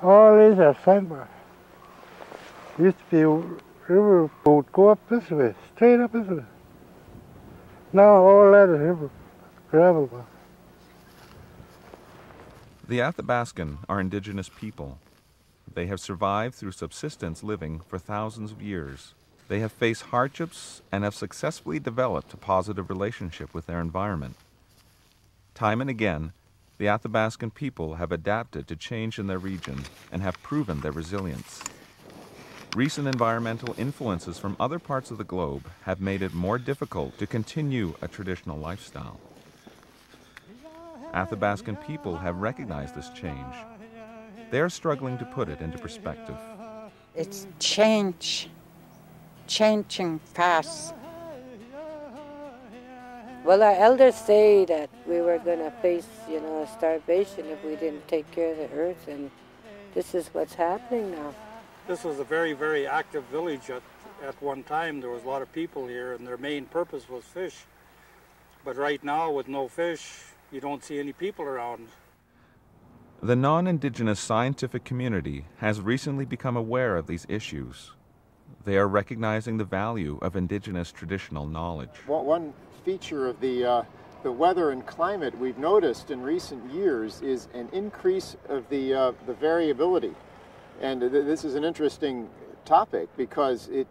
All these are sandbars. Used to be river would go up this way, straight up this way. Now all that is river, gravel. The Athabaskan are indigenous people. They have survived through subsistence living for thousands of years. They have faced hardships and have successfully developed a positive relationship with their environment. Time and again, the Athabaskan people have adapted to change in their region and have proven their resilience. Recent environmental influences from other parts of the globe have made it more difficult to continue a traditional lifestyle. Athabaskan people have recognized this change. They are struggling to put it into perspective. It's change changing fast. Well, our elders say that we were going to face, you know, starvation if we didn't take care of the earth, and this is what's happening now. This was a very, very active village at, at one time. There was a lot of people here, and their main purpose was fish. But right now, with no fish, you don't see any people around. The non Indigenous scientific community has recently become aware of these issues they are recognizing the value of indigenous traditional knowledge. One feature of the, uh, the weather and climate we've noticed in recent years is an increase of the, uh, the variability. And th this is an interesting topic because it,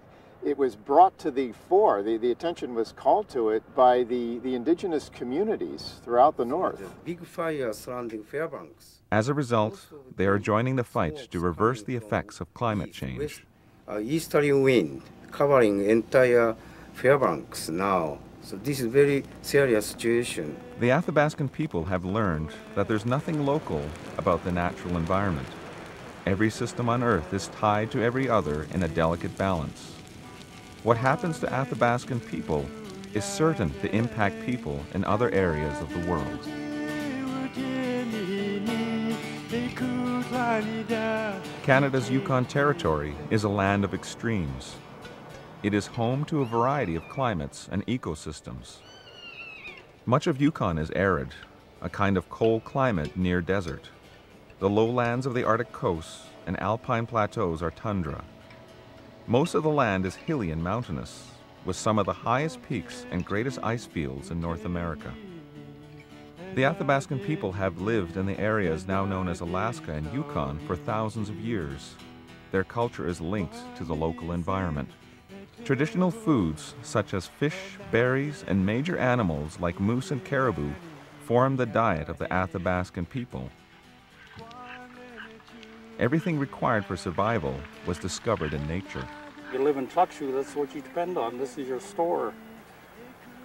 it was brought to the fore, the, the attention was called to it by the, the indigenous communities throughout the north. Big fire surrounding Fairbanks. As a result, they are joining the fight to reverse the effects of climate change uh, easterly wind covering entire Fairbanks now. So this is a very serious situation. The Athabaskan people have learned that there's nothing local about the natural environment. Every system on Earth is tied to every other in a delicate balance. What happens to Athabaskan people is certain to impact people in other areas of the world. Canada's Yukon Territory is a land of extremes. It is home to a variety of climates and ecosystems. Much of Yukon is arid, a kind of cold climate near desert. The lowlands of the Arctic coast and alpine plateaus are tundra. Most of the land is hilly and mountainous, with some of the highest peaks and greatest ice fields in North America. The Athabaskan people have lived in the areas now known as Alaska and Yukon for thousands of years. Their culture is linked to the local environment. Traditional foods such as fish, berries, and major animals like moose and caribou form the diet of the Athabaskan people. Everything required for survival was discovered in nature. You live in Tlachtsu, that's what you depend on. This is your store.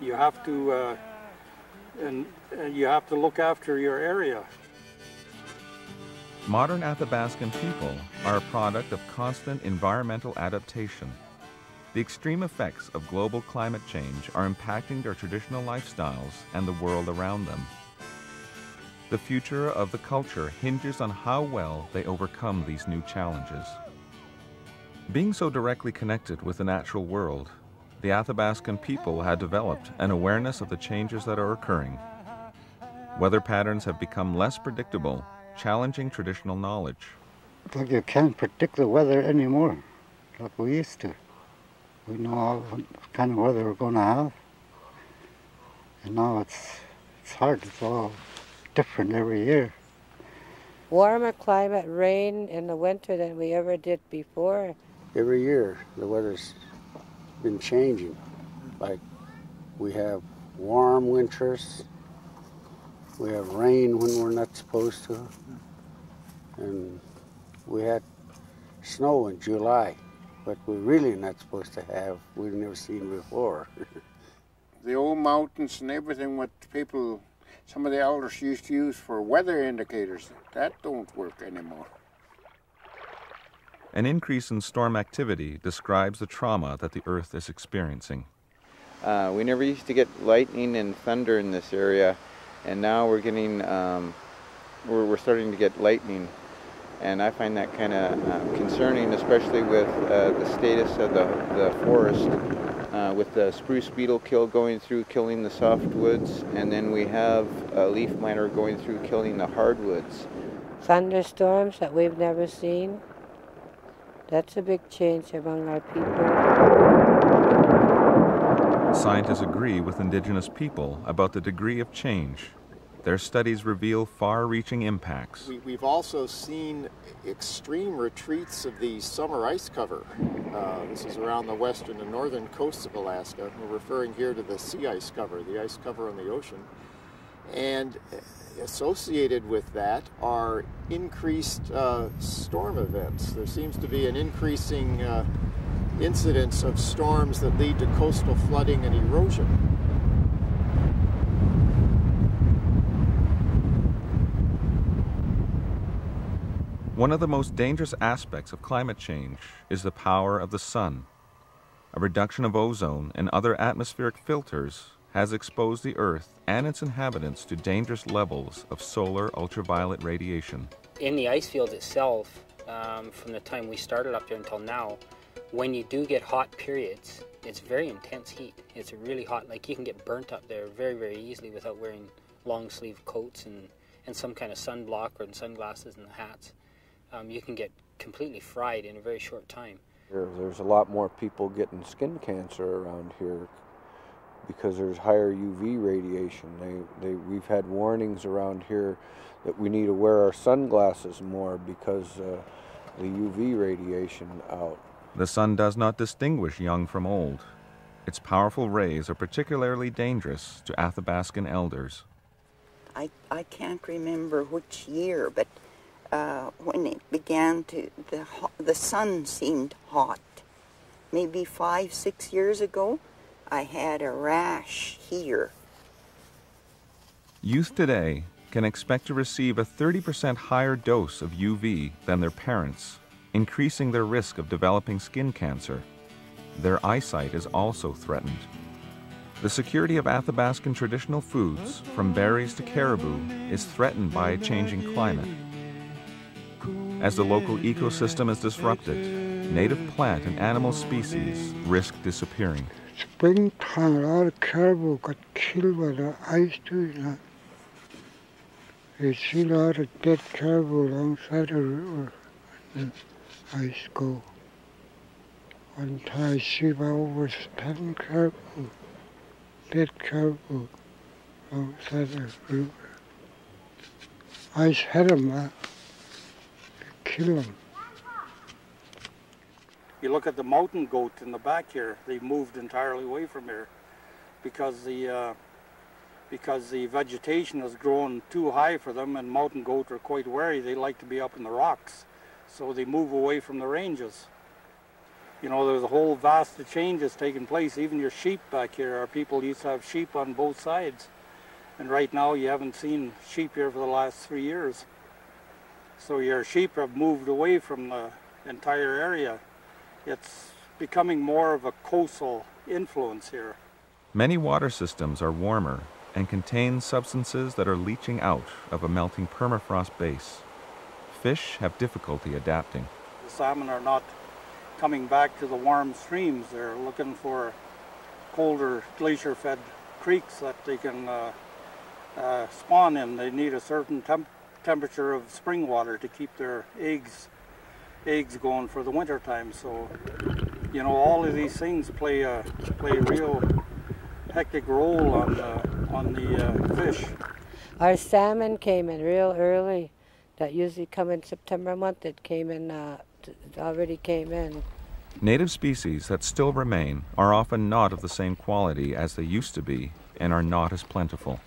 You have to uh, and, and you have to look after your area. Modern Athabaskan people are a product of constant environmental adaptation. The extreme effects of global climate change are impacting their traditional lifestyles and the world around them. The future of the culture hinges on how well they overcome these new challenges. Being so directly connected with the natural world the Athabaskan people had developed an awareness of the changes that are occurring. Weather patterns have become less predictable, challenging traditional knowledge. Like you can't predict the weather anymore, like we used to. We know what kind of weather we're going to have. And now it's, it's hard, it's all different every year. Warmer climate, rain in the winter than we ever did before. Every year the weather's been changing. Like we have warm winters, we have rain when we're not supposed to, and we had snow in July, but we're really not supposed to have. We've never seen before. the old mountains and everything what people, some of the elders used to use for weather indicators, that don't work anymore. An increase in storm activity describes the trauma that the Earth is experiencing. Uh, we never used to get lightning and thunder in this area, and now we're getting, um, we're, we're, starting to get lightning. And I find that kind of uh, concerning, especially with uh, the status of the, the forest, uh, with the spruce beetle kill going through, killing the softwoods, and then we have a leaf miner going through, killing the hardwoods. thunderstorms that we've never seen. That's a big change among our people. Scientists agree with indigenous people about the degree of change. Their studies reveal far-reaching impacts. We, have also seen extreme retreats of the summer ice cover. Uh, this is around the western and northern coasts of Alaska. We're referring here to the sea ice cover, the ice cover on the ocean. And associated with that are increased uh, storm events. There seems to be an increasing uh, incidence of storms that lead to coastal flooding and erosion. One of the most dangerous aspects of climate change is the power of the sun. A reduction of ozone and other atmospheric filters has exposed the Earth and its inhabitants to dangerous levels of solar ultraviolet radiation. In the ice field itself, um, from the time we started up there until now, when you do get hot periods, it's very intense heat. It's really hot. Like you can get burnt up there very, very easily without wearing long sleeve coats and, and some kind of sunblock or sunglasses and hats. Um, you can get completely fried in a very short time. There's a lot more people getting skin cancer around here because there's higher UV radiation. They, they, we've had warnings around here that we need to wear our sunglasses more because uh, the UV radiation out. The sun does not distinguish young from old. Its powerful rays are particularly dangerous to Athabaskan elders. I, I can't remember which year, but uh, when it began to, the, the sun seemed hot. Maybe five, six years ago, I had a rash here. Youth today can expect to receive a 30% higher dose of UV than their parents, increasing their risk of developing skin cancer. Their eyesight is also threatened. The security of Athabaskan traditional foods, from berries to caribou, is threatened by a changing climate. As the local ecosystem is disrupted, native plant and animal species risk disappearing springtime, a lot of caribou got killed by the ice too. You. You see a lot of dead caribou alongside the river the ice go. One time I see about over ten caribou, dead caribou alongside the river. Ice had them, uh, kill them. You look at the mountain goat in the back here, they moved entirely away from here because the uh, because the vegetation has grown too high for them and mountain goat are quite wary. They like to be up in the rocks. So they move away from the ranges. You know, there's a whole vast of changes taking place. Even your sheep back here, our people used to have sheep on both sides. And right now you haven't seen sheep here for the last three years. So your sheep have moved away from the entire area it's becoming more of a coastal influence here. Many water systems are warmer and contain substances that are leaching out of a melting permafrost base. Fish have difficulty adapting. The salmon are not coming back to the warm streams. They're looking for colder glacier-fed creeks that they can uh, uh, spawn in. They need a certain temp temperature of spring water to keep their eggs eggs going for the winter time. So, you know, all of these things play a play a real hectic role on the, on the uh, fish. Our salmon came in real early. That usually come in September month. It came in, uh, it already came in. Native species that still remain are often not of the same quality as they used to be and are not as plentiful.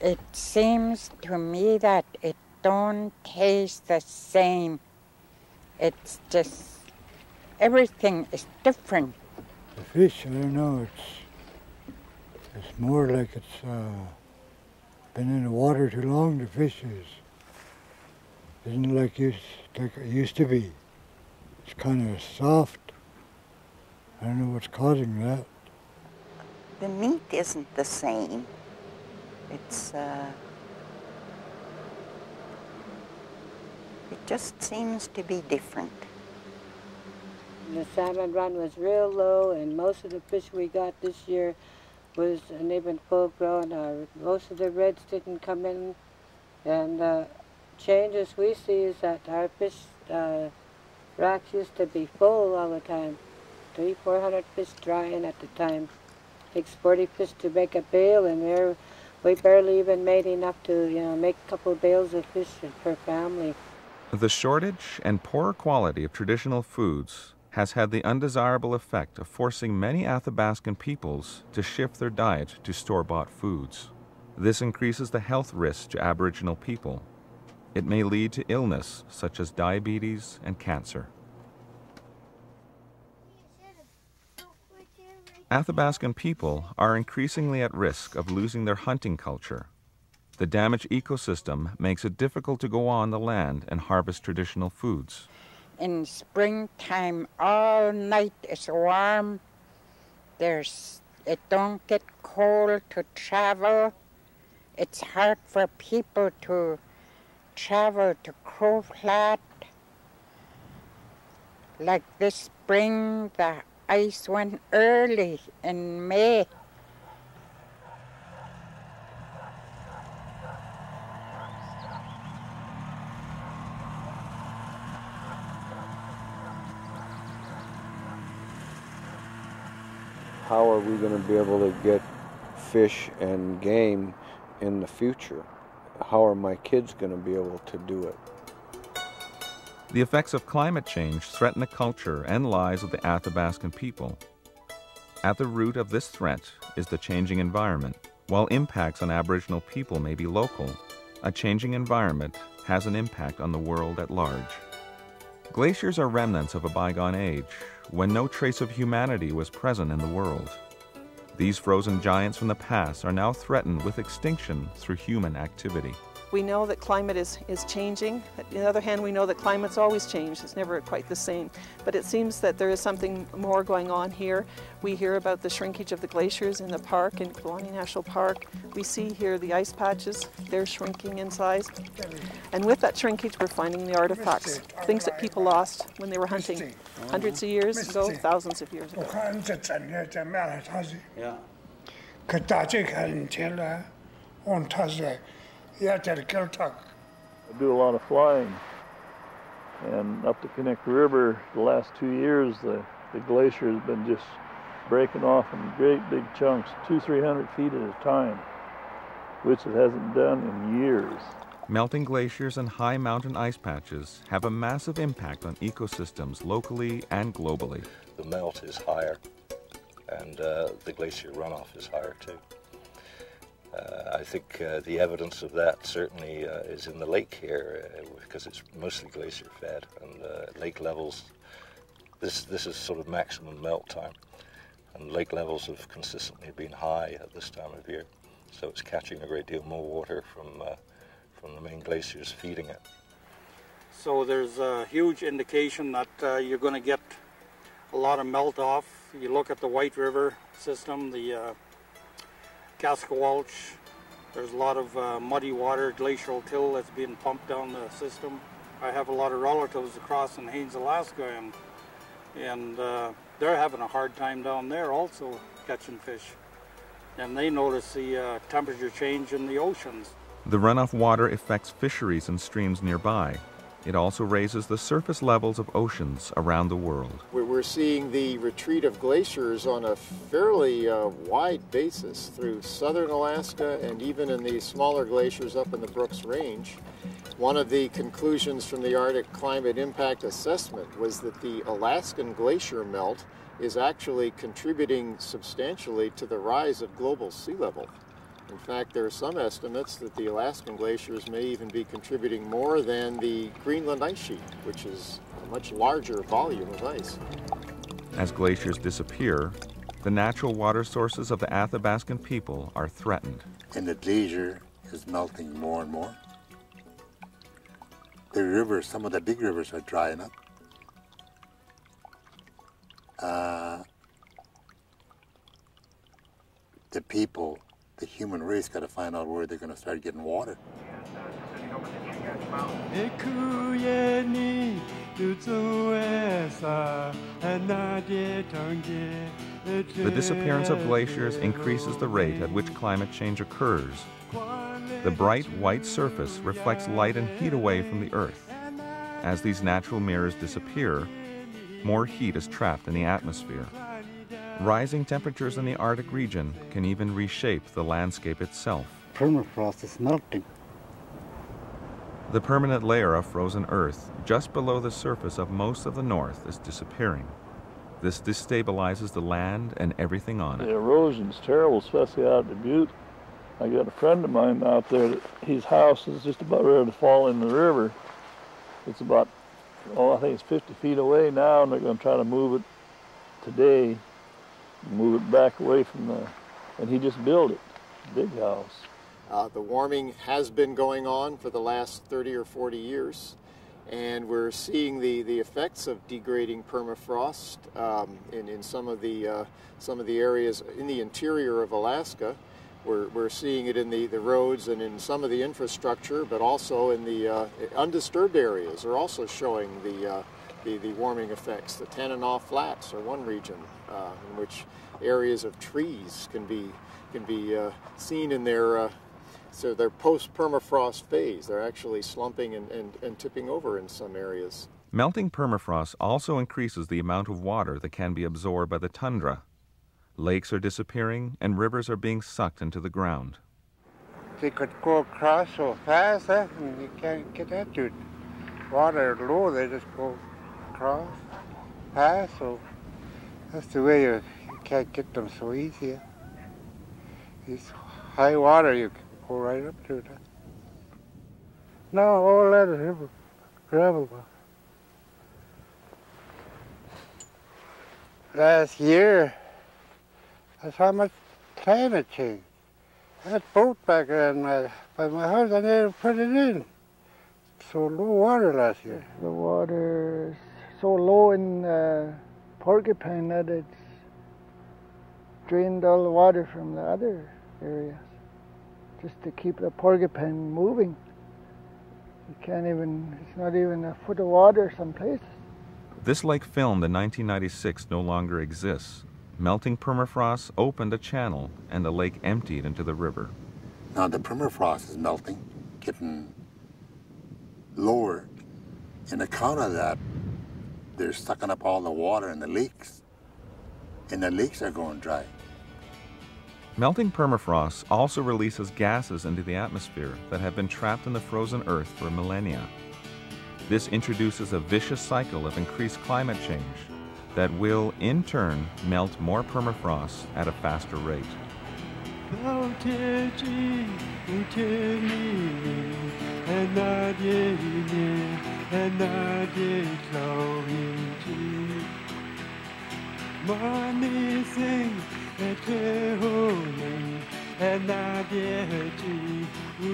It seems to me that it don't taste the same it's just everything is different. The fish, I don't know, it's it's more like it's uh, been in the water too long. The fish is isn't like it, like it used to be. It's kind of soft. I don't know what's causing that. The meat isn't the same. It's uh, It just seems to be different. The salmon run was real low, and most of the fish we got this year was an they've full grown. Uh, most of the reds didn't come in, and uh, changes we see is that our fish uh, racks used to be full all the time. Three, four hundred fish drying at the time. Takes 40 fish to make a bale, and we're, we barely even made enough to, you know, make a couple of bales of fish per family. The shortage and poor quality of traditional foods has had the undesirable effect of forcing many Athabaskan peoples to shift their diet to store-bought foods. This increases the health risk to Aboriginal people. It may lead to illness such as diabetes and cancer. Athabaskan people are increasingly at risk of losing their hunting culture. The damaged ecosystem makes it difficult to go on the land and harvest traditional foods. In springtime, all night it's warm. There's, it don't get cold to travel. It's hard for people to travel to Crow Flat. Like this spring, the ice went early in May. How are going to be able to get fish and game in the future? How are my kids going to be able to do it? The effects of climate change threaten the culture and lives of the Athabaskan people. At the root of this threat is the changing environment. While impacts on Aboriginal people may be local, a changing environment has an impact on the world at large. Glaciers are remnants of a bygone age when no trace of humanity was present in the world. These frozen giants from the past are now threatened with extinction through human activity. We know that climate is, is changing. On the other hand, we know that climate's always changed. It's never quite the same. But it seems that there is something more going on here. We hear about the shrinkage of the glaciers in the park, in Kluane National Park. We see here the ice patches. They're shrinking in size. And with that shrinkage, we're finding the artifacts, things that people lost when they were hunting hundreds of years ago, thousands of years ago. I do a lot of flying. And up the Donjek River, the last two years, the, the glacier has been just breaking off in great big chunks, two, three hundred feet at a time, which it hasn't done in years. Melting glaciers and high mountain ice patches have a massive impact on ecosystems locally and globally. The melt is higher, and uh, the glacier runoff is higher too. Uh, I think uh, the evidence of that certainly uh, is in the lake here uh, because it's mostly glacier fed and uh, lake levels. This this is sort of maximum melt time, and lake levels have consistently been high at this time of year, so it's catching a great deal more water from uh, from the main glaciers feeding it. So there's a huge indication that you're going to get a lot of melt off. You look at the White River system, the Kaskawulsh. There's a lot of uh, muddy water, glacial till that's being pumped down the system. I have a lot of relatives across in Haines, Alaska, and, and uh, they're having a hard time down there also catching fish. And they notice the uh, temperature change in the oceans. The runoff water affects fisheries and streams nearby, it also raises the surface levels of oceans around the world. We're seeing the retreat of glaciers on a fairly uh, wide basis through southern Alaska and even in the smaller glaciers up in the Brooks Range. One of the conclusions from the Arctic Climate Impact Assessment was that the Alaskan glacier melt is actually contributing substantially to the rise of global sea level. In fact, there are some estimates that the Alaskan glaciers may even be contributing more than the Greenland ice sheet, which is a much larger volume of ice. As glaciers disappear, the natural water sources of the Athabaskan people are threatened. And the glacier is melting more and more. The rivers, some of the big rivers are drying up. Uh, the people the human race got to find out where they're going to start getting water. The disappearance of glaciers increases the rate at which climate change occurs. The The bright white surface reflects light and heat away from the Earth. As these natural mirrors disappear, more heat is trapped in the atmosphere. Rising temperatures in the Arctic region can even reshape the landscape itself. Permafrost is melting. The permanent layer of frozen Earth just below the surface of most of the North is disappearing. This destabilizes the land and everything on it. The erosion's terrible, especially out at the Butte. I got a friend of mine out there that his house is just about ready to fall in the river. It's about, oh, I think it's 50 feet away now, and they're going to try to move it today, move it back away from the, and he just built it, big house. Uh, the warming has been going on for the last 30 or 40 years, and we're seeing the, the effects of degrading permafrost um, in, in some of the uh, some of the areas in the interior of Alaska. We're, we're seeing it in the, the roads and in some of the infrastructure, but also in the uh, undisturbed areas are also showing the, uh, the, the warming effects. The Tanana Flats are one region uh, in which areas of trees can be can be uh, seen in their so they're post-permafrost phase. They're actually slumping and, and, and tipping over in some areas. Melting permafrost also increases the amount of water that can be absorbed by the tundra. Lakes are disappearing and rivers are being sucked into the ground. They could go across so fast eh, and you can't get into it. Water low, they just go across, pass, so that's the way you, you can't get them so easy. It's high water, you can go right up to that. No, all that is gravel. Last year, that's how much climate change. That boat back there in my, by my house, I never put it in. So low water last year. The water so low in uh, Porcupine that it's drained all the water from the other areas just to keep the porcupine moving. You can't even, it's not even a foot of water some places. This lake filmed in 1996 no longer exists. Melting permafrost opened a channel and the lake emptied into the river. Now the permafrost is melting, getting lower. In account of that, they're sucking up all the water in the lakes, and the lakes are going dry. Melting permafrost also releases gases into the atmosphere that have been trapped in the frozen Earth for millennia. This introduces a vicious cycle of increased climate change that will, in turn, melt more permafrost at a faster rate.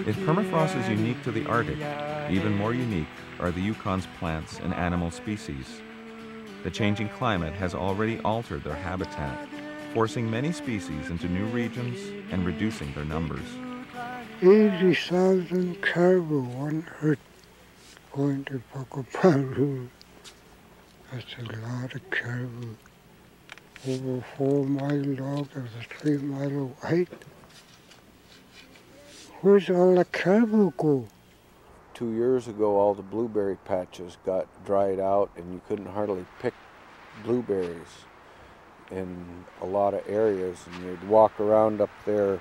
If permafrost is unique to the Arctic, even more unique are the Yukon's plants and animal species. The changing climate has already altered their habitat, forcing many species into new regions and reducing their numbers. 80,000 caribou one herd going to Pocopalu. That's a lot of caribou over four mile long, there's a three mile wide. Where's all the caribou go? Two years ago, all the blueberry patches got dried out, and you couldn't hardly pick blueberries in a lot of areas. And you'd walk around up there,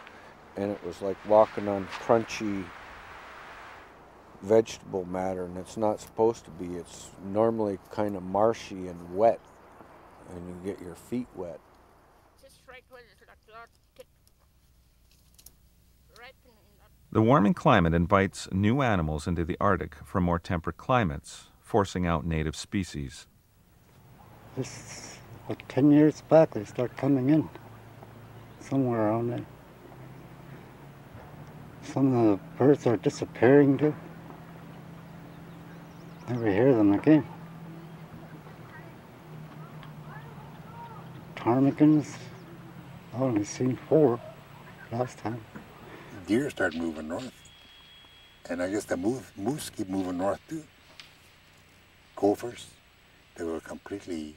and it was like walking on crunchy vegetable matter, and it's not supposed to be. It's normally kind of marshy and wet and you get your feet wet. The warming climate invites new animals into the Arctic from more temperate climates, forcing out native species. This, what, 10 years back, they start coming in, somewhere around there. Some of the birds are disappearing too. Never hear them again. ptarmigans. I only seen four last time. Deer start moving north. And I guess the move, moose keep moving north too. Gophers, they were completely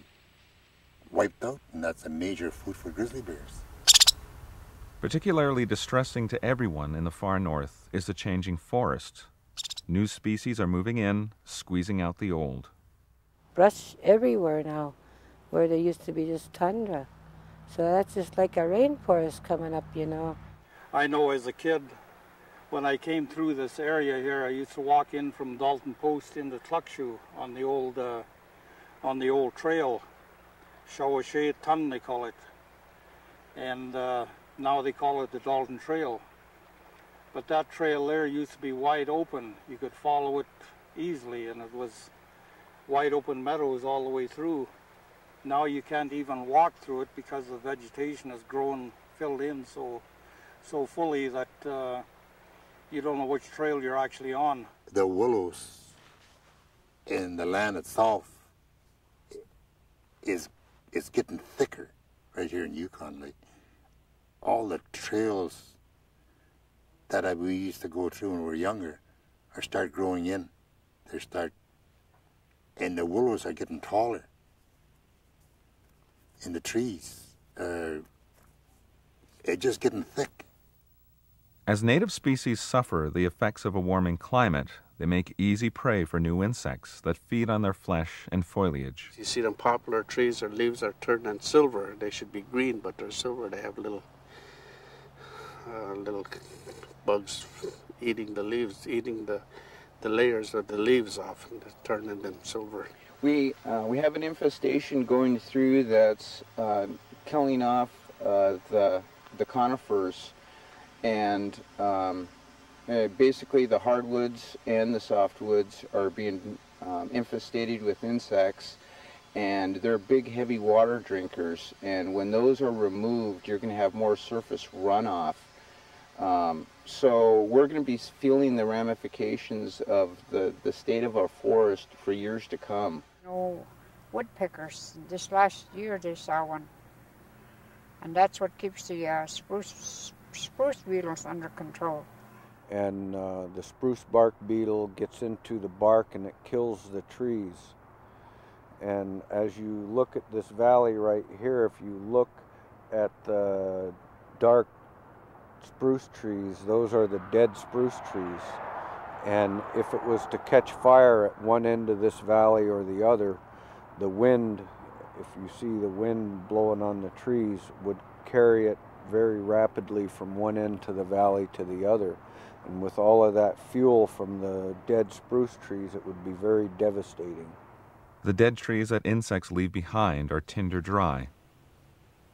wiped out, and that's a major food for grizzly bears. Particularly distressing to everyone in the far north is the changing forest. New species are moving in, squeezing out the old. Brush everywhere now, where there used to be just tundra. So that's just like a rainforest coming up, you know. I know as a kid, when I came through this area here, I used to walk in from Dalton Post into Klukshu on the old, uh, on the old trail, Shawashay Tun they call it, and uh, now they call it the Dalton Trail. But that trail there used to be wide open. You could follow it easily, and it was wide open meadows all the way through. Now you can't even walk through it because the vegetation has grown, filled in so, so fully that uh, you don't know which trail you're actually on. The willows in the land itself is is getting thicker right here in Yukon Lake. All the trails that we used to go through when we were younger are start growing in. They start, and the willows are getting taller in the trees. Uh, it's just getting thick. As native species suffer the effects of a warming climate, they make easy prey for new insects that feed on their flesh and foliage. You see them poplar trees, their leaves are turning silver. They should be green, but they're silver. They have little, uh, little bugs eating the leaves, eating the, the layers of the leaves off and turning them silver. We, uh, we have an infestation going through that's uh, killing off uh, the, the conifers and um, uh, basically the hardwoods and the softwoods are being um, infestated with insects and they're big heavy water drinkers and when those are removed you're going to have more surface runoff um, so we're going to be feeling the ramifications of the, the state of our forest for years to come. No woodpeckers. This last year they saw one. And that's what keeps the uh, spruce, spruce beetles under control. And uh, the spruce bark beetle gets into the bark and it kills the trees. And as you look at this valley right here, if you look at the dark spruce trees, those are the dead spruce trees. And if it was to catch fire at one end of this valley or the other, the wind, if you see the wind blowing on the trees, would carry it very rapidly from one end to the valley to the other. And with all of that fuel from the dead spruce trees, it would be very devastating. The dead trees that insects leave behind are tinder dry.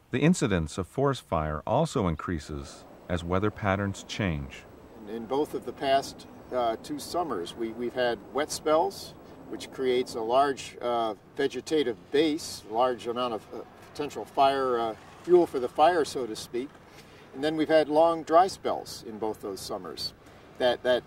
The incidence of forest fire also increases as weather patterns change. In both of the past uh, two summers, we, we've had wet spells, which creates a large uh, vegetative base, large amount of uh, potential fire uh, fuel for the fire, so to speak. And then we've had long dry spells in both those summers. That, that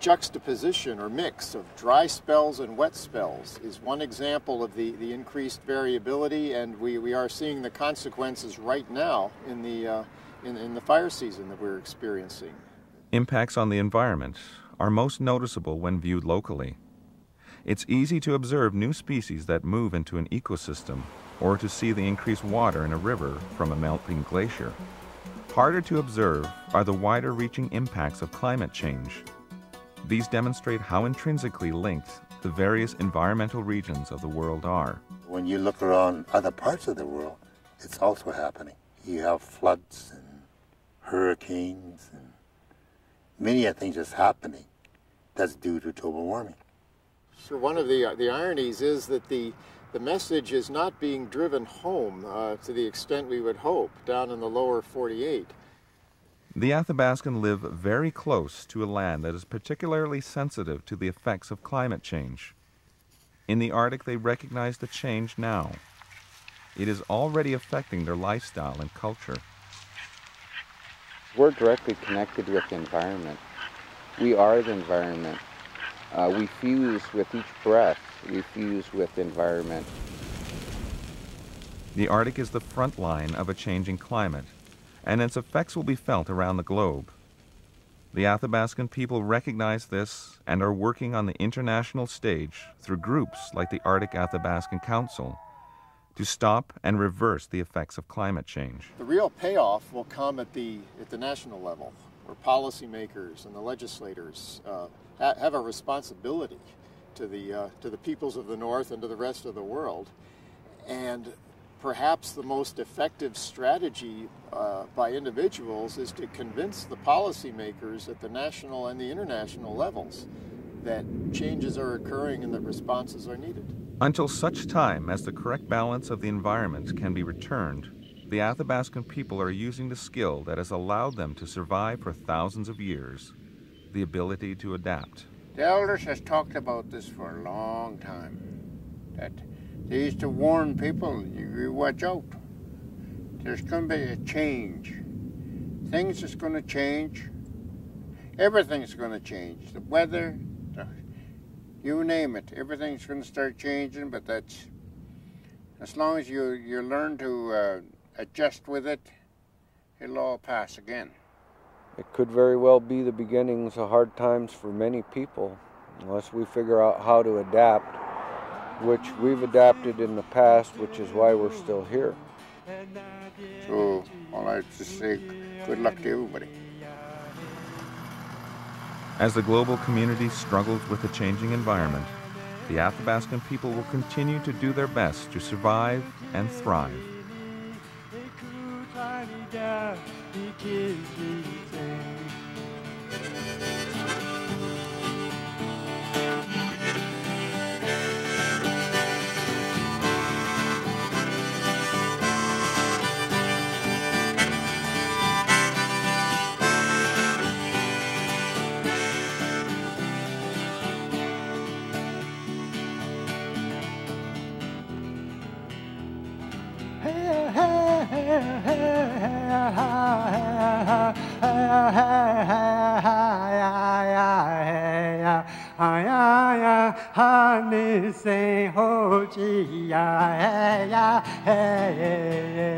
juxtaposition or mix of dry spells and wet spells is one example of the, the increased variability, and we, we are seeing the consequences right now in the, uh, in, in the fire season that we're experiencing. Impacts on the environment are most noticeable when viewed locally. It's easy to observe new species that move into an ecosystem or to see the increased water in a river from a melting glacier. Harder to observe are the wider reaching impacts of climate change. These demonstrate how intrinsically linked the various environmental regions of the world are. When you look around other parts of the world, it's also happening. You have floods and hurricanes and many other things that's happening that's due to global warming. So one of the, uh, the ironies is that the, the message is not being driven home uh, to the extent we would hope down in the lower 48. The Athabaskan live very close to a land that is particularly sensitive to the effects of climate change. In the Arctic, they recognize the change now. It is already affecting their lifestyle and culture. We're directly connected with the environment. We are the environment. Uh, we fuse with each breath. We fuse with the environment. The Arctic is the front line of a changing climate, and its effects will be felt around the globe. The Athabaskan people recognize this and are working on the international stage through groups like the Arctic Athabaskan Council to stop and reverse the effects of climate change. The real payoff will come at the, at the national level, where policymakers and the legislators uh, ha have a responsibility to the, uh, to the peoples of the North and to the rest of the world. And perhaps the most effective strategy uh, by individuals is to convince the policymakers at the national and the international levels that changes are occurring and that responses are needed. Until such time as the correct balance of the environment can be returned, the Athabaskan people are using the skill that has allowed them to survive for thousands of years, the ability to adapt. The elders has talked about this for a long time, that they used to warn people, you watch out. There's going to be a change. Things is going to change. Everything's going to change. The weather, the, you name it. Everything's going to start changing, but that's as long as you, you learn to uh, adjust with it, it'll all pass again. It could very well be the beginnings of hard times for many people, unless we figure out how to adapt, which we've adapted in the past, which is why we're still here. So, all I just say, good luck to everybody. As the global community struggles with the changing environment, the Athabaskan people will continue to do their best to survive and thrive. Say ho chi ya ya hey